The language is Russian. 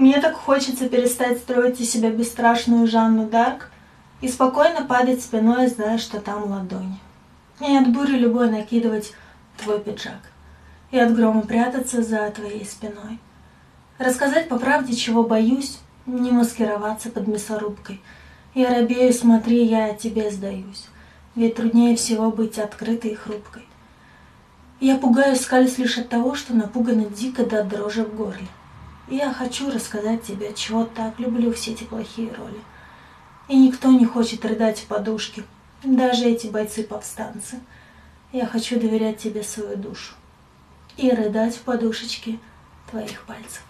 Мне так хочется перестать строить из себя бесстрашную Жанну Дарк и спокойно падать спиной, зная, что там ладони. И от бури любой накидывать твой пиджак. И от грома прятаться за твоей спиной. Рассказать по правде, чего боюсь, не маскироваться под мясорубкой. Я робею, смотри, я тебе сдаюсь. Ведь труднее всего быть открытой и хрупкой. Я пугаюсь, скались лишь от того, что напугана дико до дрожи в горле. Я хочу рассказать тебе, чего так люблю все эти плохие роли. И никто не хочет рыдать в подушке, даже эти бойцы-повстанцы. Я хочу доверять тебе свою душу и рыдать в подушечке твоих пальцев.